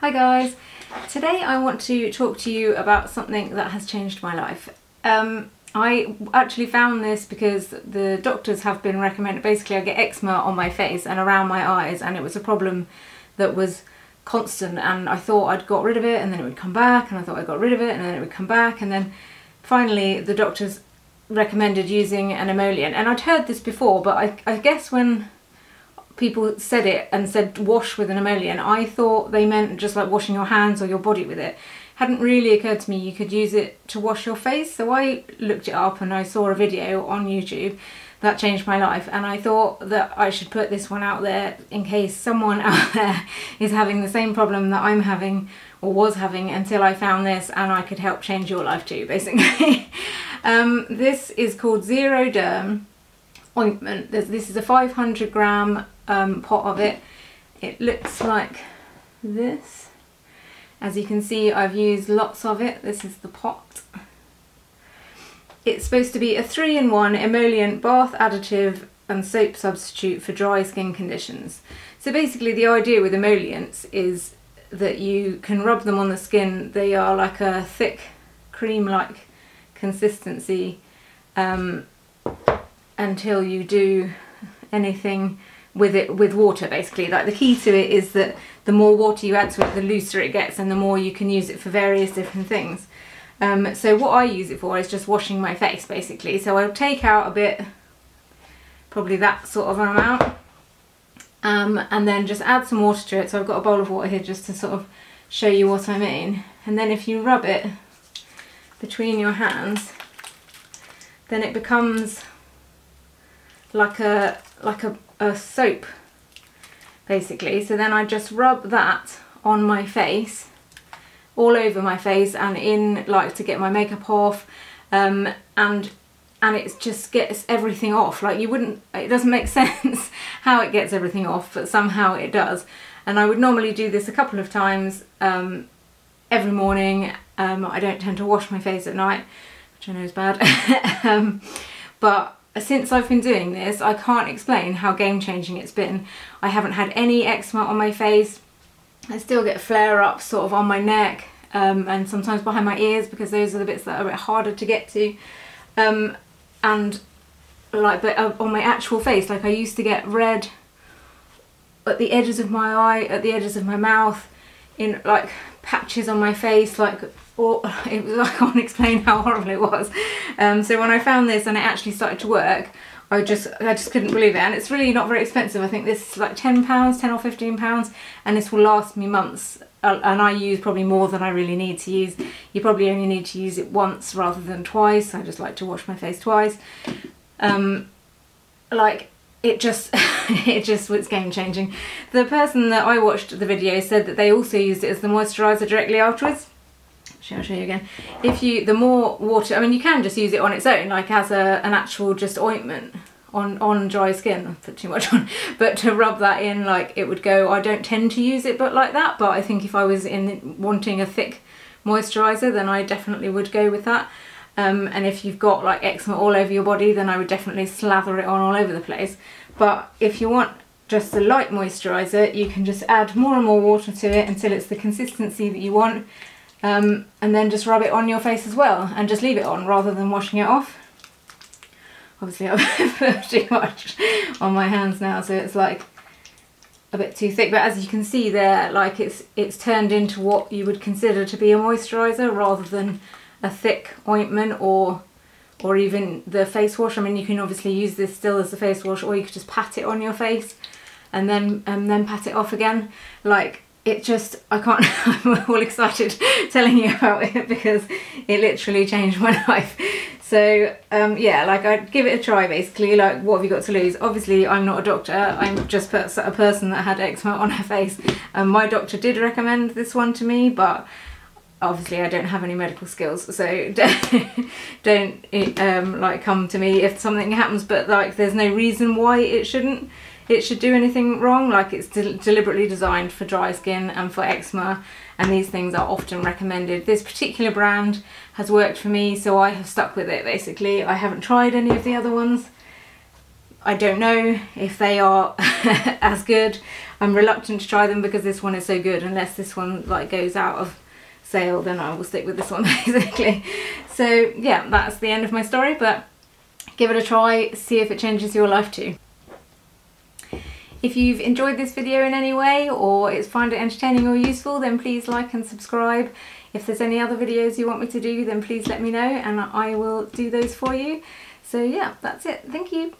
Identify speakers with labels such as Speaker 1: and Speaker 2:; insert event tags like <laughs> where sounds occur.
Speaker 1: Hi guys! Today I want to talk to you about something that has changed my life. Um, I actually found this because the doctors have been recommended, basically I get eczema on my face and around my eyes and it was a problem that was constant and I thought I'd got rid of it and then it would come back and I thought I got rid of it and then it would come back and then finally the doctors recommended using an emollient and I'd heard this before but I, I guess when people said it and said wash with an emollient, I thought they meant just like washing your hands or your body with it. Hadn't really occurred to me you could use it to wash your face, so I looked it up and I saw a video on YouTube that changed my life and I thought that I should put this one out there in case someone <laughs> out there is having the same problem that I'm having or was having until I found this and I could help change your life too <laughs> basically. um, this is called Zeroderm ointment. This is a 500 gram um, pot of it. It looks like this. As you can see I've used lots of it. This is the pot. It's supposed to be a 3-in-1 emollient bath additive and soap substitute for dry skin conditions. So basically the idea with emollients is that you can rub them on the skin. They are like a thick cream-like consistency um, until you do anything with it with water basically. Like the key to it is that the more water you add to it the looser it gets and the more you can use it for various different things. Um, so what I use it for is just washing my face basically. So I'll take out a bit probably that sort of amount um, and then just add some water to it. So I've got a bowl of water here just to sort of show you what I mean and then if you rub it between your hands then it becomes like a like a, a soap basically. So then I just rub that on my face all over my face and in like to get my makeup off um, and and it just gets everything off. Like you wouldn't it doesn't make <laughs> sense how it gets everything off but somehow it does. And I would normally do this a couple of times um, every morning. Um, I don't tend to wash my face at night which I know is bad. <laughs> Um, but since I've been doing this, I can't explain how game-changing it's been. I haven't had any eczema on my face. I still get flare-ups sort of on my neck um, and sometimes behind my ears because those are the bits that are a bit harder to get to. Um, and like, but uh, on my actual face, like I used to get red at the edges of my eye, at the edges of my mouth, in like patches on my face, like or <laughs> it was, I can't <laughs> explain how horrible it was. Um, so when I found this and it actually started to work, I just I just couldn't believe it. And it's really not very expensive. I think this is like 10 pounds 10 or 15 pounds and this will last me months. Uh, and I use probably more than I really need to use. You probably only need to use it once rather than twice. I just like to wash my face twice. Um, like it just <laughs> it just was game changing the person that I watched the video said that they also used it as the moisturizer directly afterwards I'll show you again. If you, the more water, I mean you can just use it on its own, like as a, an actual just ointment on, on dry skin, I put too much on, <laughs> but to rub that in like it would go, I don't tend to use it but like that, but I think if I was in wanting a thick moisturiser then I definitely would go with that. Um, and if you've got like eczema all over your body then I would definitely slather it on all over the place. But if you want just a light moisturiser you can just add more and more water to it until it's the consistency that you want um, and then just rub it on your face as well and just leave it on rather than washing it off. Obviously <laughs> I've put too much on my hands now so it's like a bit too thick but as you can see there like it's it's turned into what you would consider to be a moisturiser rather than a thick ointment or or even the face wash. I mean you can obviously use this still as a face wash or you could just pat it on your face and then and then pat it off again like it just, I can't, <laughs> I'm all excited <laughs> telling you about it because it literally changed <laughs> my life. So um, yeah, like I'd give it a try basically, like what have you got to lose? Obviously I'm not a doctor, I'm just a person that had eczema on her face. and my doctor did recommend this one to me, but obviously I don't have any medical skills so don't, don't um, like come to me if something happens but like there's no reason why it shouldn't it should do anything wrong like it's de deliberately designed for dry skin and for eczema and these things are often recommended. This particular brand has worked for me so I have stuck with it basically. I haven't tried any of the other ones. I don't know if they are <laughs> as good. I'm reluctant to try them because this one is so good. Unless this one like goes out of sale, then I will stick with this one <laughs> basically. So yeah, that's the end of my story, but give it a try, see if it changes your life too. If you've enjoyed this video in any way or it's found it entertaining or useful, then please like and subscribe. If there's any other videos you want me to do, then please let me know and I will do those for you. So yeah, that's it. Thank you.